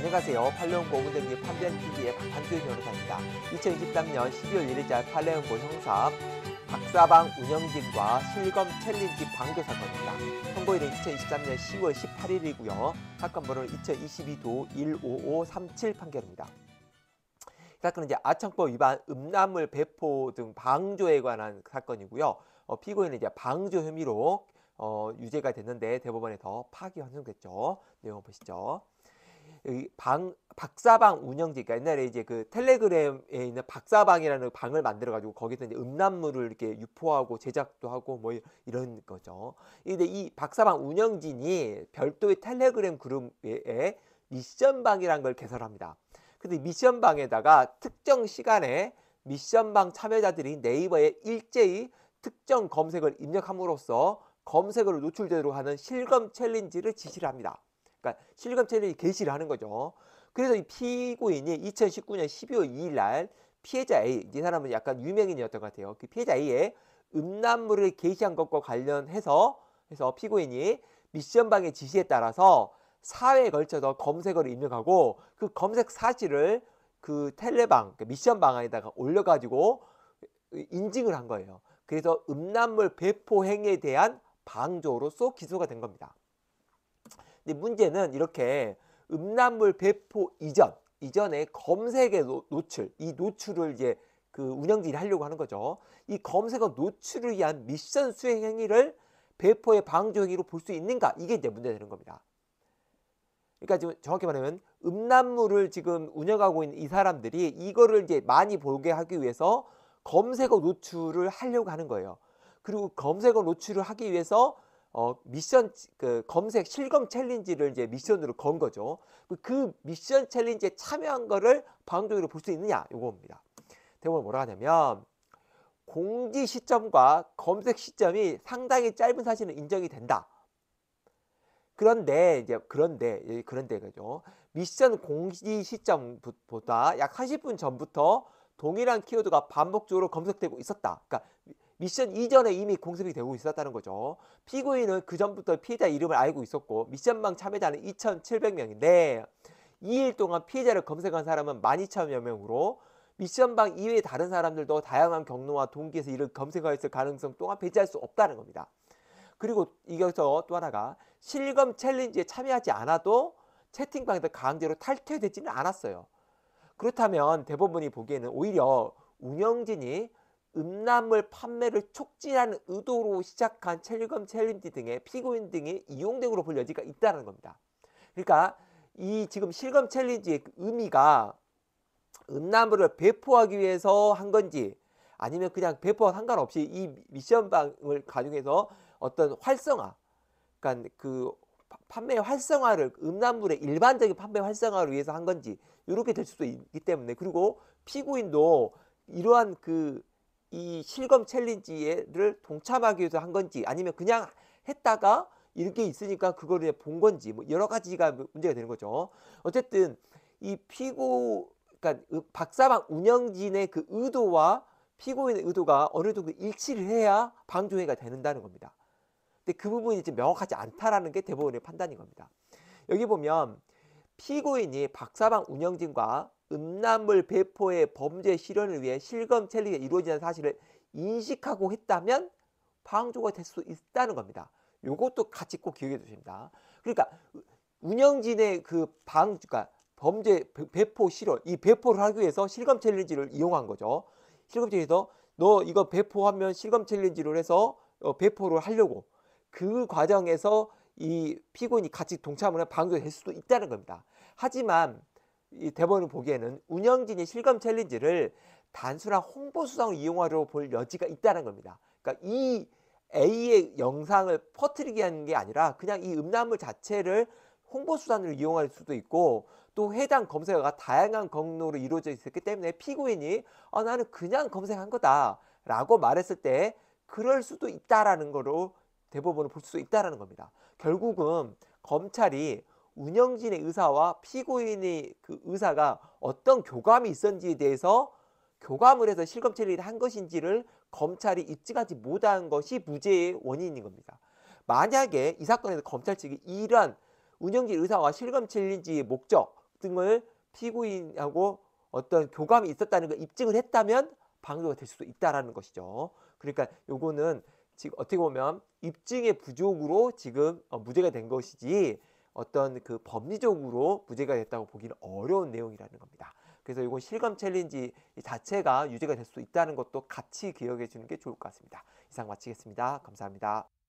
안녕하세요. 판례공보 운전기 판변 TV의 박한규 변호사입니다. 2023년 12월 1일자 판례공보 형사 박사방 운영진과 실검 챌린지 방조 사건입니다. 선고일은 2023년 10월 18일이고요. 사건 번호는 2022도 15537 판결입니다. 이 사건은 이제 아청법 위반 음란물 배포 등 방조에 관한 사건이고요. 어, 피고인은 이제 방조 혐의로 어, 유죄가 됐는데 대법원에서 파기 환송됐죠. 내용 보시죠. 방 박사방 운영지 그러니까 옛날에 이제 그 텔레그램에 있는 박사방이라는 방을 만들어 가지고 거기서 이제 음란물을 이렇게 유포하고 제작도 하고 뭐 이런 거죠. 근데 이 박사방 운영진이 별도의 텔레그램 그룹에 미션방이라는 걸 개설합니다. 근데 미션방에다가 특정 시간에 미션방 참여자들이 네이버에 일제히 특정 검색을 입력함으로써 검색어로 노출되도록 하는 실검 챌린지를 지시를 합니다. 그러니까 챌린지 게시를 하는 거죠. 그래서 이 피고인이 2019년 12월 2일 날 피해자 A, 이 사람은 약간 유명인이었던 것 같아요. 그 피해자 A의 음란물을 게시한 것과 관련해서 해서 피고인이 미션방의 지시에 따라서 4회에 걸쳐서 검색어를 입력하고 그 검색 사실을 그 텔레방, 그 미션방 안에다가 올려가지고 인증을 한 거예요. 그래서 음란물 배포 행위에 대한 방조로서 기소가 된 겁니다. 근데 문제는 이렇게 음란물 배포 이전, 이전에 검색의 노, 노출, 이 노출을 이제 그 운영진이 하려고 하는 거죠. 이 검색어 노출을 위한 미션 수행 행위를 배포의 방조 행위로 볼 수 있는가? 이게 이제 문제가 되는 겁니다. 그러니까 지금 정확히 말하면 음란물을 지금 운영하고 있는 이 사람들이 이거를 이제 많이 보게 하기 위해서 검색어 노출을 하려고 하는 거예요. 그리고 검색어 노출을 하기 위해서 어, 미션 그 검색 실검 챌린지를 이제 미션으로 건 거죠. 그 미션 챌린지에 참여한 거를 방송으로 볼 수 있느냐 요겁니다. 대부분 뭐라 하냐면 공지 시점과 검색 시점이 상당히 짧은 사실은 인정이 된다. 그런데 이제 그런데 그런데 그죠. 미션 공지 시점보다 약 40분 전부터 동일한 키워드가 반복적으로 검색되고 있었다. 그러니까 미션 이전에 이미 공습이 되고 있었다는 거죠. 피고인은 그 전부터 피해자 이름을 알고 있었고 미션방 참여자는 2,700명인데 2일 동안 피해자를 검색한 사람은 12,000여 명으로 미션방 이외의 다른 사람들도 다양한 경로와 동기에서 이를 검색하였을 가능성 또한 배제할 수 없다는 겁니다. 그리고 이겨서 또 하나가 실검 챌린지에 참여하지 않아도 채팅방에서 강제로 탈퇴되지는 않았어요. 그렇다면 대법원이 보기에는 오히려 운영진이 음란물 판매를 촉진하는 의도로 시작한 첼리검 챌린지 등의 피고인 등이 이용되고 볼 여지가 있다는 겁니다. 그러니까 이 지금 실검 챌린지의 그 의미가 음란물을 배포하기 위해서 한 건지 아니면 그냥 배포와 상관없이 이 미션방을 가중해서 어떤 활성화, 그러니까 그 판매 활성화를 음란물의 일반적인 판매 활성화를 위해서 한 건지 이렇게 될 수도 있기 때문에 그리고 피고인도 이러한 그 이 실검 챌린지를 동참하기 위해서 한 건지 아니면 그냥 했다가 이렇게 있으니까 그거를 본 건지 뭐 여러 가지가 문제가 되는 거죠. 어쨌든 이 피고 그러니까 박사방 운영진의 그 의도와 피고인의 의도가 어느 정도 일치를 해야 방조회가 되는다는 겁니다. 근데 그 부분이 지금 명확하지 않다라는 게 대법원의 판단인 겁니다. 여기 보면 피고인이 박사방 운영진과 음란물 배포의 범죄 실현을 위해 실검 챌린지가 이루어지는 사실을 인식하고 했다면 방조가 될 수 있다는 겁니다. 요것도 같이 꼭 기억해 주십니다. 그러니까 운영진의 그 방, 그러니까 범죄 배포 실현, 이 배포를 하기 위해서 실검 챌린지를 이용한 거죠. 실검 챌린지에서 너 이거 배포하면 실검 챌린지를 해서 어, 배포를 하려고 그 과정에서 이 피고인이 같이 동참을 해 방조가 될 수도 있다는 겁니다. 하지만 이 대법원이 보기에는 운영진이 실검 챌린지를 단순한 홍보 수단으로 이용했다고 볼 여지가 있다는 겁니다. 그러니까 이 A의 영상을 퍼뜨리게 하는 게 아니라 그냥 이 음란물 자체를 홍보 수단으로 이용할 수도 있고 또 해당 검색어가 다양한 경로로 이루어져 있었기 때문에 피고인이 어, 나는 그냥 검색한 거다라고 말했을 때 그럴 수도 있다라는 거로 대법원을 볼 수 있다라는 겁니다. 결국은 검찰이 운영진의 의사와 피고인의 그 의사가 어떤 교감이 있었는지에 대해서 교감을 해서 실검 처리를 한 것인지를 검찰이 입증하지 못한 것이 무죄의 원인인 겁니다. 만약에 이 사건에서 검찰 측이 이러한 운영진 의사와 실검 챌린지의 목적 등을 피고인하고 어떤 교감이 있었다는 걸 입증을 했다면 방조가 될 수도 있다라는 것이죠. 그러니까 요거는 지금 어떻게 보면 입증의 부족으로 지금 어, 무죄가 된 것이지 어떤 그 법리적으로 무죄가 됐다고 보기는 어려운 내용이라는 겁니다. 그래서 이건 실검 챌린지 자체가 유죄가 될 수 있다는 것도 같이 기억해 주는 게 좋을 것 같습니다. 이상 마치겠습니다. 감사합니다.